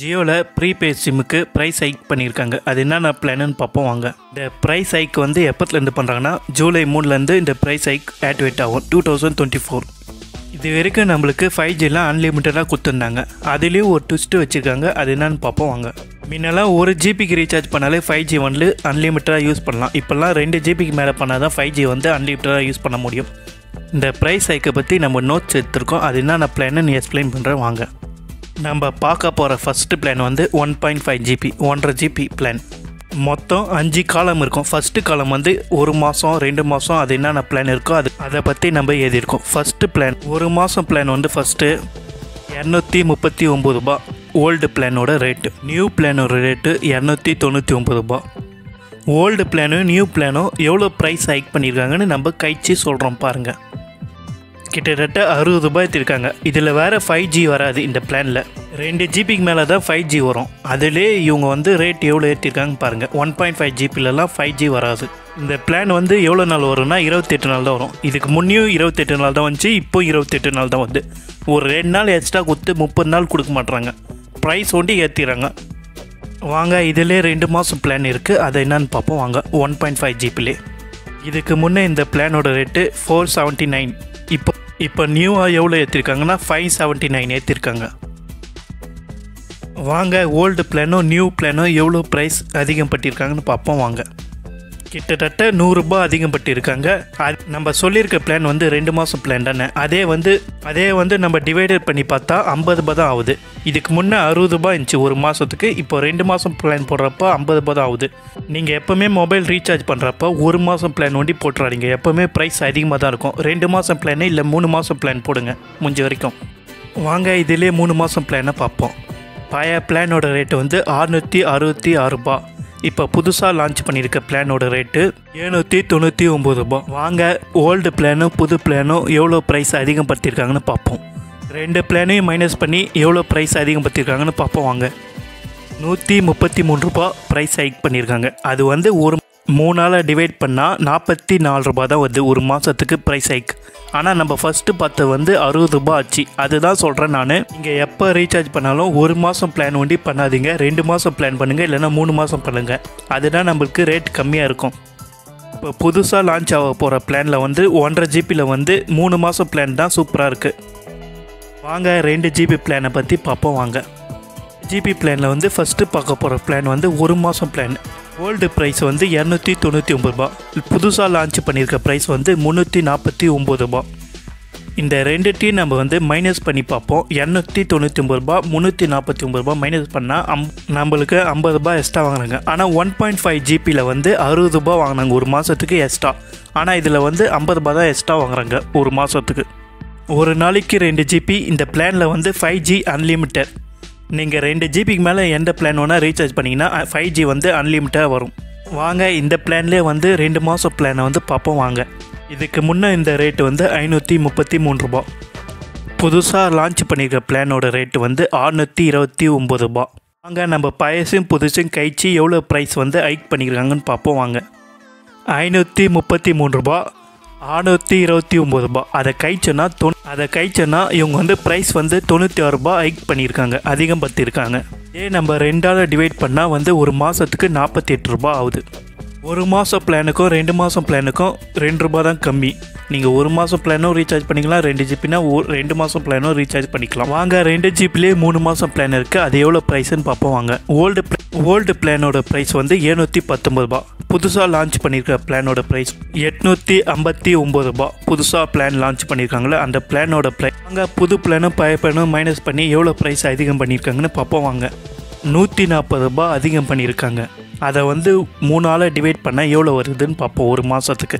ஜியோவில் prepaid சிம்முக்கு price hike பண்ணியிருக்காங்க. அது என்னென்ன பிளான்னு பார்ப்போம் வாங்க. இந்த ப்ரைஸ் ஹைக் வந்து எப்பத்துலேருந்து பண்ணுறாங்கன்னா ஜூலை மூணுலேருந்து இந்த ப்ரைஸ் ஹைக் ஆக்டிவேட் ஆகும். டூ தௌசண்ட் டுவெண்ட்டி ஃபோர் இது வரைக்கும் நம்மளுக்கு ஃபைவ் ஜிலாம் அன்லிமிட்டடாக கொடுத்துருந்தாங்க. அதுலேயும் ஒரு ட்விஸ்ட்டு வச்சுருக்காங்க. அது என்னன்னு பார்ப்போம் வாங்க. முன்னெல்லாம் ஒரு ஜிபிக்கு ரீசார்ஜ் பண்ணாலே ஃபைவ் ஜி வந்து அன்லிமிட்டடாக யூஸ் பண்ணலாம். இப்போல்லாம் ரெண்டு ஜிபிக்கு மேலே பண்ணால் தான் ஃபைவ் ஜி வந்து அன்லிமிட்டடாக யூஸ் பண்ண முடியும். இந்த ப்ரைஸ் ஹைக்கை பற்றி நம்ம நோட்ஸ் எடுத்திருக்கோம். அது என்னென்ன பிளான்னு எக்ஸ்பிளைன் பண்ணுறேன் வாங்க. நம்ம பார்க்க போகிற ஃபஸ்ட்டு பிளான் வந்து ஒன் பாயிண்ட் ஃபைவ் ஜிபி ஒன்றரை ஜிபி பிளான் மொத்தம் அஞ்சு காலம் இருக்கும். ஃபஸ்ட்டு காலம் வந்து ஒரு மாதம் ரெண்டு மாதம் அது என்னென்ன பிளான் இருக்கோ அது அதை பற்றி நம்ம எழுதியிருக்கோம். ஃபஸ்ட்டு பிளான் ஒரு மாதம் பிளான் வந்து ஃபஸ்ட்டு இரநூத்தி முப்பத்தி ஒம்பது ரூபா ஓல்டு பிளானோட ரேட்டு நியூ பிளானோட ரேட்டு இரநூத்தி தொண்ணூற்றி ஒம்பது ரூபா ஓல்டு பிளானும் நியூ பிளானும் எவ்வளோ ப்ரைஸ் ஹைக் பண்ணியிருக்காங்கன்னு நம்ம கைச்சி சொல்கிறோம் பாருங்கள் கிட்டத்தட்ட அறுபது ரூபாய் ஏற்றிருக்காங்க இதில் வேறு ஃபைவ் ஜி வராது இந்த பிளானில் ரெண்டு ஜிபிக்கு மேலே தான் ஃபைவ் ஜி வரும். அதிலே இவங்க வந்து ரேட் எவ்வளோ ஏற்றிருக்காங்க பாருங்கள் ஒன் பாயிண்ட் ஃபைவ் ஜிபிலலாம் ஃபைவ் ஜி வராது. இந்த பிளான் வந்து எவ்வளோ நாள் வரும்னா இருபத்தெட்டு நாள் தான் வரும். இதுக்கு முன்னையும் இருபத்தெட்டு நாள் தான் வந்துச்சு இப்போ இருபத்தெட்டு நாள் தான் வந்து. ஒரு ரெண்டு நாள் எக்ஸ்ட்ரா கொடுத்து முப்பது நாள் கொடுக்க மாட்றாங்க. ப்ரைஸ் ஒண்டி ஏற்றிடுறாங்க வாங்க இதிலே ரெண்டு மாதம் பிளான் இருக்குது அதை என்னன்னு பார்ப்போம். வாங்க ஒன் பாயிண்ட் ஃபைவ் ஜிபிலே இதுக்கு முன்னே இந்த பிளானோட ரேட்டு ஃபோர் செவன்ட்டி நைன் இப்போ நியூவாக எவ்வளோ ஏற்றிருக்காங்கன்னா ஃபைவ் செவன்ட்டி நைன் ஏற்றிருக்காங்க வாங்க ஓல்டு பிளானும் நியூ பிளானும் எவ்வளோ ப்ரைஸ் அதிகம் பட்டிருக்காங்கன்னு பார்ப்போம் வாங்க. கிட்டத்தட்ட நூறுரூபா அதிகம் பட்டிருக்காங்க அது நம்ம சொல்லியிருக்க பிளான் வந்து ரெண்டு மாதம் பிளான் தானே. அதே வந்து அதே வந்து நம்ம டிவைடட் பண்ணி பார்த்தா ஐம்பது ரூபா தான் ஆகுது. இதுக்கு முன்னே அறுபது ரூபா இருந்துச்சு ஒரு மாதத்துக்கு இப்போ ரெண்டு மாதம் பிளான் போடுறப்ப ஐம்பது ரூபா தான் ஆகுது. நீங்கள் எப்போவுமே மொபைல் ரீசார்ஜ் பண்ணுறப்ப ஒரு மாதம் பிளான் ஒண்டி போட்டுறாதீங்க. எப்போவுமே ப்ரைஸ் அதிகமாக தான் இருக்கும். ரெண்டு மாதம் பிளானு இல்லை மூணு மாதம் பிளான் போடுங்க. முடிஞ்ச வரைக்கும். வாங்க இதிலே மூணு மாதம் பிளானை பார்ப்போம். பழைய பிளானோட ரேட்டு வந்து அறுநூற்றி அறுபத்தி ஆறுரூபா இப்போ புதுசாக லான்ச் பண்ணியிருக்க பிளானோட ரேட்டு எழுநூற்றி தொண்ணூற்றி ஒம்பது ரூபாய் வாங்க ஓல்டு பிளானும் புது பிளானும் எவ்வளோ ப்ரைஸ் அதிகப்படுத்தியிருக்காங்கன்னு பார்ப்போம். ரெண்டு பிளானையும் மைனஸ் பண்ணி எவ்வளோ ப்ரைஸ் அதிகப்படுத்தியிருக்காங்கன்னு பார்ப்போம் வாங்க. நூற்றி முப்பத்தி மூணு ரூபா ப்ரைஸ் ஹைக் பண்ணியிருக்காங்க. அது வந்து ஒரு மூணால் டிவைட் பண்ணால் நாற்பத்தி நாலு ரூபா தான் வருது ஒரு மாதத்துக்கு ப்ரைஸ் ஹைக் ஆனால் நம்ம ஃபஸ்ட்டு பத்து வந்து அறுபது ரூபா ஆச்சு. அதுதான் சொல்கிறேன் நான். இங்கே எப்போ ரீசார்ஜ் பண்ணாலும் ஒரு மாதம் பிளான் ஒண்டி பண்ணாதீங்க. ரெண்டு மாதம் பிளான் பண்ணுங்கள் இல்லைன்னா மூணு மாதம் பண்ணுங்கள் அதுதான் நம்மளுக்கு ரேட் கம்மியாக இருக்கும். இப்போ புதுசாக லான்ச் ஆக போகிற பிளானில் வந்து ஒன்றரை ஜிபியில் வந்து மூணு மாதம் பிளான் தான் சூப்பராக இருக்குது வாங்க ரெண்டு ஜிபி பிளானை பற்றி பார்ப்போம் வாங்க. ஜிபி பிளானில் வந்து ஃபஸ்ட்டு பார்க்க போகிற பிளான் வந்து ஒரு மாதம் பிளான் ஓல்டு ப்ரைஸ் வந்து இரநூத்தி தொண்ணூற்றி ஒம்பது ரூபா. புதுசாக லான்ச் பண்ணியிருக்க ப்ரைஸ் வந்து முந்நூற்றி நாற்பத்தி ஒம்பது ரூபா. இந்த ரெண்டுத்தையும் நம்ம வந்து மைனஸ் பண்ணி பார்ப்போம். இரநூத்தி தொண்ணூற்றி ஒம்பது ரூபா முந்நூற்றி நாற்பத்தி ஒம்பது ரூபா மைனஸ் பண்ணால் அம் நம்மளுக்கு ஐம்பது ரூபாய் எக்ஸ்ட்ரா வாங்குறாங்க. ஆனால் ஒன் பாயிண்ட் ஃபைவ் ஜிபியில் வந்து அறுபது ரூபா வாங்கினாங்க ஒரு மாதத்துக்கு எக்ஸ்ட்ரா ஆனால் இதில் வந்து ஐம்பது ரூபா தான் எக்ஸ்ட்ரா வாங்குறாங்க ஒரு மாதத்துக்கு ஒரு நாளைக்கு ரெண்டு ஜிபி இந்த பிளானில் வந்து ஃபைவ் ஜி அன்லிமிட்டட் நீங்கள் ரெண்டு ஜிபிக்கு மேலே எந்த பிளான் வேணால் ரீசார்ஜ் பண்ணிங்கன்னா ஃபைவ் ஜி வந்து அன்லிமிட்டாக வரும். வாங்க இந்த பிளான்லேயே வந்து ரெண்டு மாதம் பிளானை வந்து பார்ப்போம் வாங்க. இதுக்கு முன்னே இந்த ரேட்டு வந்து ஐநூற்றி முப்பத்தி மூணு ரூபா புதுசாக லான்ச் பண்ணியிருக்க பிளானோட ரேட்டு வந்து ஆறுநூற்றி இருபத்தி ஒம்பது ரூபா வாங்க நம்ம பழசும் புதுசும் கழிச்சு எவ்வளோ ப்ரைஸ் வந்து ஹைக் பண்ணியிருக்காங்கன்னு பார்ப்போம் வாங்க. ஐநூற்றி முப்பத்தி மூணு ரூபா ஆறுநூற்றி இருபத்தி ஒம்பது ரூபா. அதை கழிச்சோன்னா தொ அதை கழிச்சோன்னா இவங்க வந்து ப்ரைஸ் வந்து தொண்ணூற்றி ஆறு ரூபா ஹைக் பண்ணியிருக்காங்க. அதிகம் பற்றிருக்காங்க இதே நம்ம ரெண்டால் டிவைட் பண்ணால் வந்து ஒரு மாதத்துக்கு நாற்பத்தி எட்டு ரூபா ஆகுது. ஒரு மாதம் பிளானுக்கும் ரெண்டு மாதம் பிளானுக்கும் ரெண்டு ரூபா தான் கம்மி. நீங்கள் ஒரு மாதம் பிளானும் ரீசார்ஜ் பண்ணிக்கலாம் ரெண்டு ஜிபினா ஒரு ரெண்டு மாதம் பிளானும் ரீசார்ஜ் பண்ணிக்கலாம். வாங்க ரெண்டு ஜிபிலே மூணு மாதம் பிளான் இருக்குது அது எவ்வளோ ப்ரைஸ்ன்னு பார்ப்போம் வாங்க. ஓல்டு ஓல்டு பிளானோட ப்ரைஸ் வந்து ஏழ்நூற்றி பத்தொம்பது ரூபா புதுசாக லான்ச் பண்ணியிருக்க பிளானோட ப்ரைஸ் எட்நூற்றி ஐம்பத்தி ஒம்பது ரூபா புதுசாக பிளான் லான்ச் பண்ணியிருக்காங்களே அந்த பிளானோட ப்ரைஸ் வாங்க புது பிளானும் பழைய பிளானும் மைனஸ் பண்ணி எவ்வளோ ப்ரைஸ் அதிகம் பண்ணியிருக்காங்கன்னு பார்ப்போம் வாங்க. நூற்றி நாற்பது ரூபா அதிகம் பண்ணியிருக்காங்க அதை வந்து மூணால் டிவைட் பண்ணால் எவ்வளோ வருதுன்னு பார்ப்போம். ஒரு மாதத்துக்கு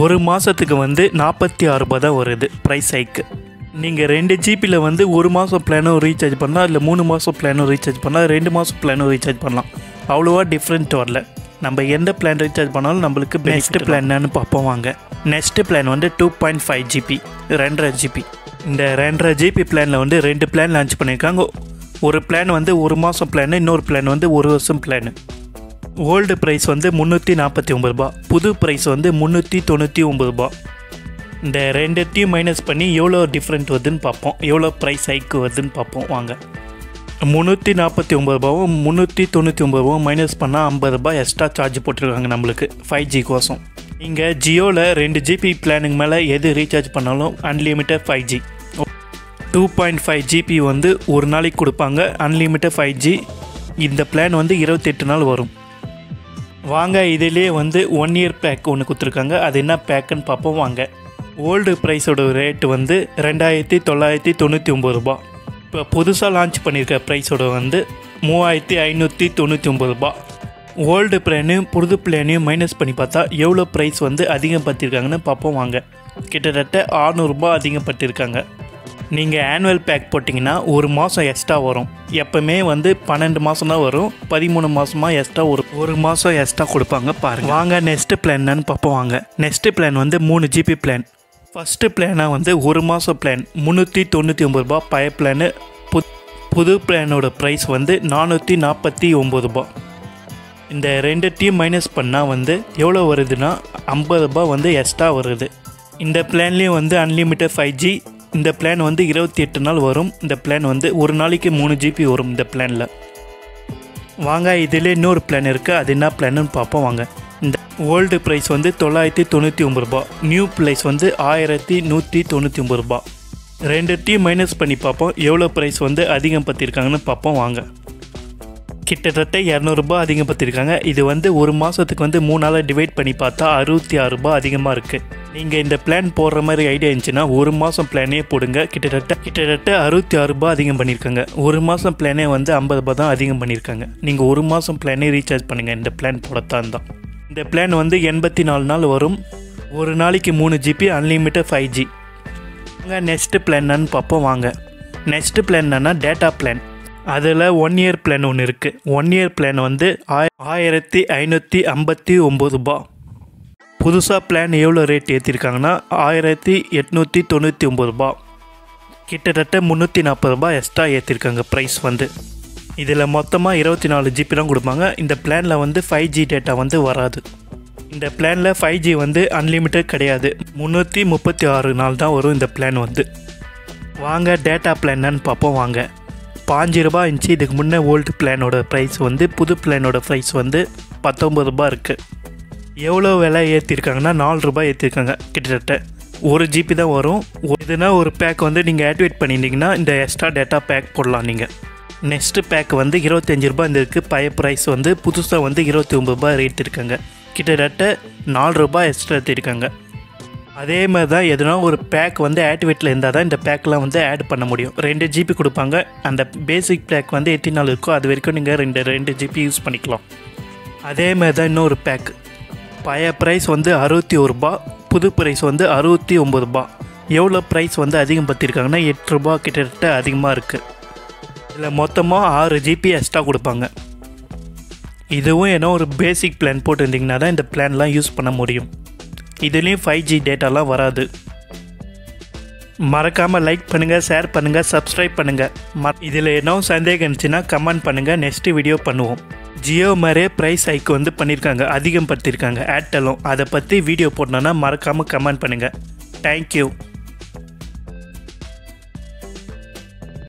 ஒரு மாதத்துக்கு வந்து நாற்பத்தி ஆறு ரூபா தான் வருது ப்ரைஸ் ஹைக்கு நீங்கள் ரெண்டு ஜிபியில் வந்து ஒரு மாதம் பிளானும் ரீசார்ஜ் பண்ணலாம் இல்லை மூணு மாதம் பிளானும் ரீசார்ஜ் பண்ணலாம் ரெண்டு மாதம் பிளானும் ரீசார்ஜ் பண்ணலாம். அவ்வளோவா டிஃப்ரெண்ட் வரல. நம்ம எந்த பிளான் ரீசார்ஜ் பண்ணாலும் நம்மளுக்கு பெஸ்ட் பிளான் என்னன்னு பார்ப்போம் வாங்க. நெக்ஸ்ட் பிளான் வந்து டூ பாயிண்ட் ஃபைவ் ஜிபி ரெண்டரை ஜிபி இந்த ரெண்டரை ஜிபி பிளானில் வந்து ரெண்டு பிளான் லான்ச் பண்ணியிருக்காங்க ஒரு பிளான் வந்து ஒரு மாதம் பிளான் இன்னொரு பிளான் வந்து ஒரு வருஷம் பிளான் ஓல்டு ப்ரைஸ் வந்து முந்நூற்றி நாற்பத்தி ஒம்பது ரூபா. புது ப்ரைஸ் வந்து முந்நூற்றி தொண்ணூற்றி ஒம்பது ரூபா. இந்த ரெண்டுத்தையும் மைனஸ் பண்ணி எவ்வளோ டிஃப்ரெண்ட் வருதுன்னு பார்ப்போம். எவ்வளோ ப்ரைஸ் ஹைக்கு வருதுன்னு பார்ப்போம். வாங்க. முந்நூற்றி நாற்பத்தி ஒம்பது ரூபாவும் முந்நூற்றி தொண்ணூற்றி ஒம்பது ரூபாவும் மைனஸ் பண்ணால் ஐம்பது ரூபாய் எக்ஸ்ட்ரா சார்ஜ் போட்டிருக்காங்க நம்மளுக்கு ஃபைவ் ஜி கோசம். நீங்கள் ஜியோவில் ரெண்டு ஜிபி பிளானுக்கு மேலே எது ரீசார்ஜ் பண்ணாலும் unlimited five G two point five GB வந்து ஒரு நாளைக்கு கொடுப்பாங்க. அன்லிமிட்டட் ஃபைவ் ஜி இந்த பிளான் வந்து இருபத்தெட்டு நாள் வரும். வாங்க இதிலே வந்து ஒன் இயர் பேக் ஒன்று கொடுத்துருக்காங்க. அது என்ன பேக்குன்னு பார்ப்போம் வாங்க. ஓல்டு ப்ரைஸோட ரேட்டு வந்து ரெண்டாயிரத்தி தொள்ளாயிரத்தி தொண்ணூற்றி ஒம்பது ரூபா. இப்போ புதுசாக லான்ச் பண்ணியிருக்க ப்ரைஸோட வந்து மூவாயிரத்தி ஐநூற்றி தொண்ணூற்றி ஒம்பது ரூபா. ஓல்டு பிளானையும் புது பிளானையும் மைனஸ் பண்ணி பார்த்தா எவ்வளோ ப்ரைஸ் வந்து அதிகப்படுத்தியிருக்காங்கன்னு பார்ப்போம் வாங்க. கிட்டத்தட்ட ஆறுநூறுபா அதிகப்படுத்தியிருக்காங்க நீங்கள் ஆனுவல் பேக் போட்டிங்கன்னா ஒரு மாதம் எக்ஸ்ட்ரா வரும். எப்போவுமே வந்து பன்னெண்டு மாதம் தான் வரும். பதிமூணு மாதமாக எக்ஸ்ட்ரா ஒரு ஒரு மாதம் எக்ஸ்ட்ரா கொடுப்பாங்க பாருங்கள் வாங்க நெக்ஸ்ட்டு பிளான் என்னன்னு பார்ப்போம் வாங்க. நெக்ஸ்ட்டு பிளான் வந்து மூணு ஜிபி பிளான் ஃபஸ்ட்டு பிளானாக வந்து ஒரு மாதம் பிளான் முந்நூற்றி தொண்ணூற்றி ஒம்பது ரூபா பழைய பிளானு பு புது பிளானோட ப்ரைஸ் வந்து நானூற்றி நாற்பத்தி ஒம்பது ரூபா இந்த ரெண்டுத்தையும் மைனஸ் பண்ணால் வந்து எவ்வளோ வருதுன்னா ஐம்பது ரூபாய் வந்து எக்ஸ்ட்ரா வருது. இந்த பிளான்லேயும் வந்து அன்லிமிட்டட் ஃபைவ் ஜி இந்த பிளான் வந்து இருபத்தி எட்டு நாள் வரும். இந்த பிளான் வந்து ஒரு நாளைக்கு மூணு ஜிபி வரும் இந்த பிளானில் வாங்க இதில் இன்னொரு பிளான் இருக்குது அது என்ன பிளான்னு பார்ப்போம் வாங்க. இந்த ஓல்டு ப்ரைஸ் வந்து தொள்ளாயிரத்தி தொண்ணூற்றி ஒம்பது ரூபா நியூ ப்ரைஸ் வந்து ஆயிரத்தி நூற்றி தொண்ணூற்றி ஒம்பது ரூபா ரெண்டுத்தையும் மைனஸ் பண்ணி பார்ப்போம். எவ்வளோ ப்ரைஸ் வந்து அதிகம் பற்றிருக்காங்கன்னு பார்ப்போம் வாங்க. கிட்டத்தட்ட இரநூறுபா அதிகம் அதிகப்படுத்தியிருக்காங்க இது வந்து ஒரு மாதத்துக்கு வந்து மூணு நாளாக டிவைட் பண்ணி பார்த்தா அறுபத்தி ஆறு அதிகமாக இருக்குது நீங்கள் இந்த பிளான் போடுற மாதிரி ஐடியா இருந்துச்சுன்னா ஒரு மாதம் பிளானே போடுங்க. கிட்டத்தட்ட கிட்டத்தட்ட அறுபத்தி ஆறு ரூபாய் அதிகம் பண்ணியிருக்காங்க. ஒரு மாதம் பிளானே வந்து ஐம்பது ரூபாய் தான் அதிகம் பண்ணியிருக்காங்க. நீங்கள் ஒரு மாதம் பிளானே ரீசார்ஜ் பண்ணுங்கள் இந்த பிளான் போடத்தான் தான். இந்த பிளான் வந்து எண்பத்தி நாலு நாள் வரும். ஒரு நாளைக்கு மூணு ஜிபி அன்லிமிட்டட் ஃபைவ் ஜி வாங்க நெக்ஸ்ட்டு பிளான் என்னன்னு பார்ப்போம். வாங்க. நெக்ஸ்ட்டு பிளான் என்னன்னா டேட்டா பிளான் அதில் ஒன் இயர் பிளான் ஒன்று இருக்குது ஒன் இயர் பிளான் வந்து ஆயிரத்தி ஐநூற்றி ஐம்பத்தி ஒம்பது ரூபா புதுசாக பிளான் எவ்வளோ ரேட் ஏற்றிருக்காங்கன்னா ஆயிரத்தி எட்நூற்றி தொண்ணூற்றி ஒம்பது ரூபா. கிட்டத்தட்ட முந்நூற்றி நாற்பது ரூபாய் எக்ஸ்ட்ரா ஏற்றிருக்காங்க ப்ரைஸ் வந்து. இதில் மொத்தமாக இருபத்தி நாலு ஜிபி தான் கொடுப்பாங்க. இந்த பிளானில் வந்து ஃபைவ் ஜி டேட்டா வந்து வராது. இந்த பிளானில் ஃபைவ் ஜி வந்து அன்லிமிட்டட் கிடையாது. முந்நூற்றி முப்பத்தி ஆறு நாள் தான் வரும் இந்த பிளான் வந்து. வாங்க டேட்டா பிளான் என்னன்னு பார்ப்போம் வாங்க. பாஞ்சு ரூபாய் இருந்துச்சு. இதுக்கு முன்னே ஓல்டு பிளானோட ப்ரைஸ் வந்து புது பிளானோட ப்ரைஸ் வந்து பத்தொம்பது ரூபாய் இருக்குது எவ்வளோ விலை ஏற்றிருக்காங்கன்னா நாலு ரூபாய் ஏற்றிருக்காங்க கிட்டத்தட்ட ஒரு ஜிபி தான் வரும். இதுனா ஒரு பேக் வந்து நீங்கள் ஆக்டிவேட் பண்ணியிருந்தீங்கன்னா இந்த எக்ஸ்ட்ரா டேட்டா பேக் போடலாம் நீங்கள் நெக்ஸ்ட்டு பேக் வந்து இருபத்தஞ்சி இந்த இருந்திருக்கு. பய ப்ரைஸ் வந்து புதுசாக வந்து இருபத்தி ஒம்பது ரூபாய் ரேட் இருக்காங்க. கிட்டத்தட்ட நாலு ரூபாய் எக்ஸ்ட்ரா ஏற்றிருக்காங்க அதே மாதிரி தான் எதுனா ஒரு பேக் வந்து ஆக்டிவேட்டில் இருந்தால் தான் இந்த பேக்கெலாம் வந்து ஆட் பண்ண முடியும். ரெண்டு ஜிபி கொடுப்பாங்க. அந்த பேசிக் பேக் வந்து எத்தனை நாள் இருக்கோ அது வரைக்கும் நீங்கள் ரெண்டு ரெண்டு ஜிபி யூஸ் பண்ணிக்கலாம். அதே மாதிரி தான் இன்னொரு பேக் பழைய ப்ரைஸ் வந்து அறுபத்தி ஒரு ரூபா புது ப்ரைஸ் வந்து அறுபத்தி ஒம்பது ரூபா. எவ்வளோ ப்ரைஸ் வந்து அதிகம் பற்றிருக்காங்கன்னா எட்டு ரூபா கிட்டத்தட்ட அதிகமாக இருக்குது இதில் மொத்தமாக ஆறு ஜிபி எக்ஸ்ட்ரா கொடுப்பாங்க. இதுவும் ஏன்னா ஒரு பேசிக் பிளான் போட்டிருந்தீங்கன்னா தான் இந்த பிளான்லாம் யூஸ் பண்ண முடியும். இதுலேயும் ஃபைவ் ஜி டேட்டாலாம் வராது. மறக்காமல் லைக் பண்ணுங்கள் ஷேர் பண்ணுங்கள் சப்ஸ்கிரைப் பண்ணுங்கள் ம இதில் என்ன சந்தேகம் இருந்துச்சுன்னா கமெண்ட் பண்ணுங்கள் நெக்ஸ்ட்டு வீடியோ பண்ணுவோம். ஜியோ மாதிரியே ப்ரைஸ் ஹைக் வந்து பண்ணியிருக்காங்க அதிகம் படுத்தியிருக்காங்க ஏர்டெல்லும் அதை பற்றி வீடியோ போடணுன்னா மறக்காமல் கமெண்ட் பண்ணுங்கள் தேங்க்யூ